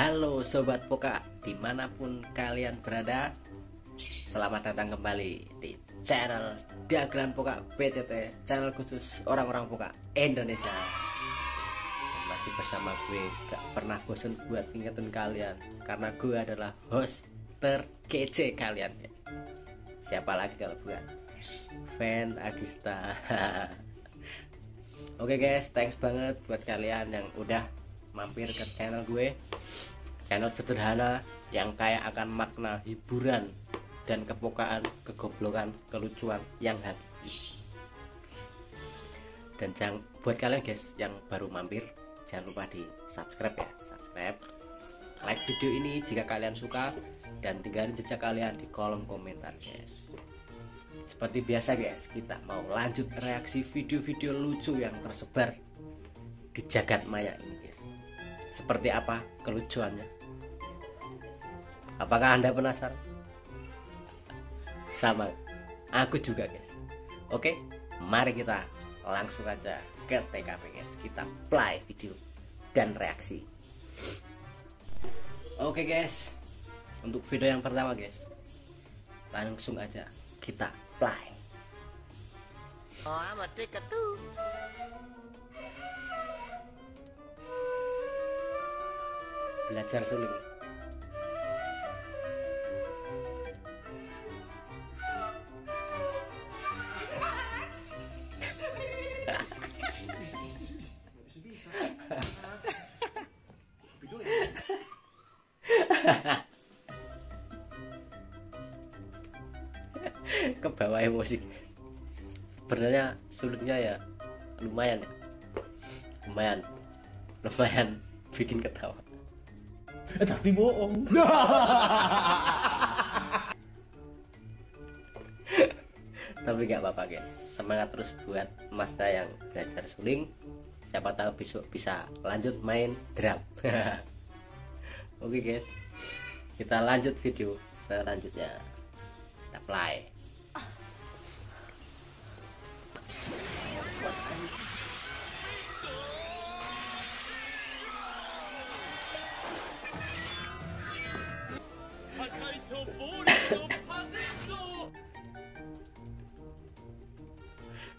Halo Sobat Poka, di mana pun kalian berada Selamat datang kembali di channel Diagram Poka BCT Channel khusus orang-orang Poka Indonesia. Dan Masih bersama gue, gak pernah bosan buat ingetin kalian Karena gue adalah host terkece kalian. Siapa lagi kalau bukan Fan Agista. Oke okay guys, thanks banget buat kalian yang udah mampir ke channel gue channel sederhana yang kaya akan makna hiburan dan kepokaan, kegoblokan, kelucuan yang hati. Dan jangan buat kalian guys yang baru mampir, jangan lupa di subscribe ya, subscribe, like video ini jika kalian suka dan tinggalin jejak kalian di kolom komentar guys. Seperti biasa guys, kita mau lanjut reaksi video-video lucu yang tersebar di jagat maya ini guys. Seperti apa kelucuannya? Apakah Anda penasaran? Sama. Aku juga, guys. Oke, mari kita langsung aja ke TKP, guys. Kita play video dan reaksi. Oke, guys. Untuk video yang pertama, guys. Langsung aja kita play. Oh, I'm a ticket too. Belajar suling. ke bawah emosi. Sebenarnya sulitnya ya lumayan ya. Lumayan. Lumayan bikin ketawa. Eh, tapi bohong. Tapi nggak apa-apa guys. Semangat terus buat masnya yang belajar suling. Siapa tahu besok bisa lanjut main drum. oke okay, guys. Kita lanjut video selanjutnya. Kita play.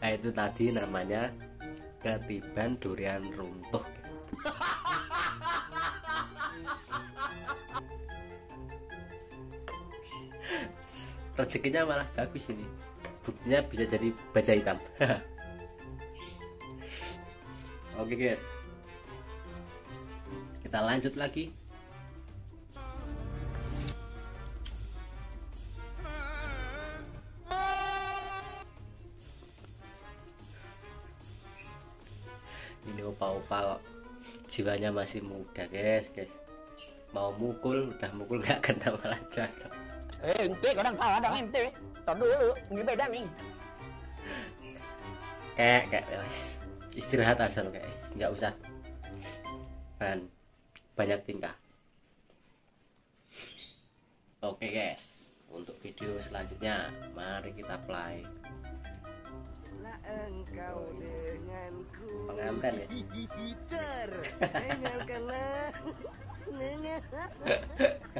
Nah itu tadi namanya ketiban durian runtuh rezekinya malah bagus ini. Buktinya bisa jadi baja hitam. Oke guys. Kita lanjut lagi. Ini opa-opa jiwanya masih muda guys guys. Mau mukul udah mukul nggak kena malah jatuh Eh, ente kadang kalah kadang ente. Tahu dulu, ini beda nih. Kayak kayak guys. Istirahat asal guys, nggak usah. Dan banyak tingkah. Oke okay, guys, untuk video selanjutnya mari kita play. Nah, engkau denganku ya?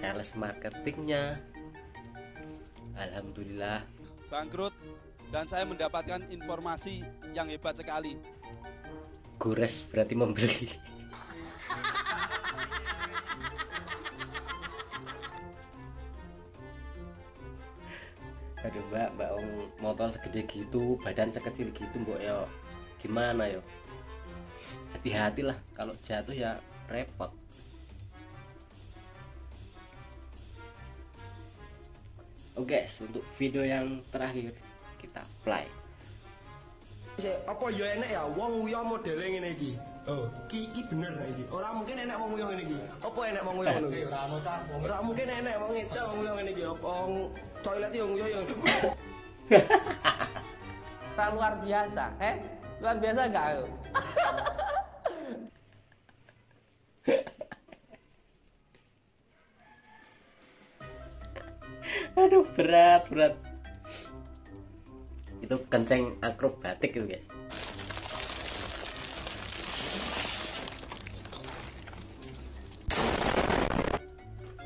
sales marketingnya. Alhamdulillah. Bangkrut dan saya mendapatkan informasi yang hebat sekali. Gores berarti membeli. Aduh mbak mbak om motor segede gitu badan sekecil gitu mbak yo ya. gimana ya? yo hati-hatilah kalau jatuh ya repot. Oke guys, untuk video yang terakhir kita play. Apa ya enak ya wong uya modele ngene iki. Oh, iki iki bener lah iki. Ora mungkin enak wong uya ngene iki. Apa enak wong uya ngono iki? Ora ono. Ora mungkin enak wong itu wong uya ngene iki. Apa toilet yo uya yo. luar biasa, eh? Luar biasa enggak? aduh berat berat. Itu kenceng akrobatik itu guys.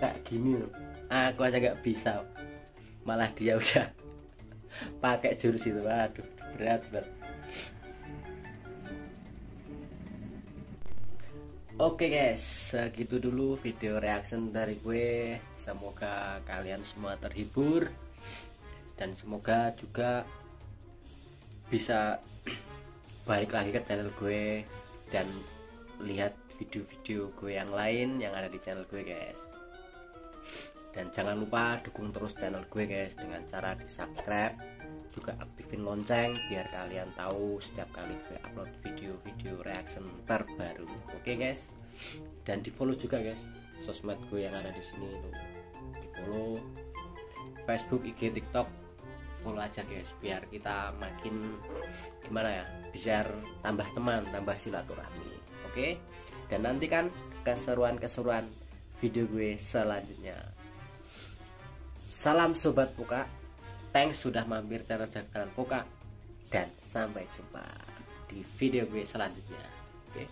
Kayak gini loh. Aku aja nggak bisa. Malah dia udah pakai jurus itu. Aduh berat berat Oke guys, segitu dulu video reaction dari gue. Semoga kalian semua terhibur dan semoga juga bisa balik lagi ke channel gue dan lihat video-video gue yang lain yang ada di channel gue guys. Dan jangan lupa dukung terus channel gue guys dengan cara di subscribe juga aktifin lonceng biar kalian tahu setiap kali gue upload video-video reaction terbaru oke guys. Dan di follow juga guys sosmed gue yang ada di sini tuh di follow Facebook IG TikTok. Follow aja guys biar kita makin gimana ya biar tambah teman tambah silaturahmi. Oke? Dan nantikan keseruan-keseruan video gue selanjutnya. Salam sobat puka. Thanks sudah mampir channel Poka dan sampai jumpa di video gue selanjutnya oke okay?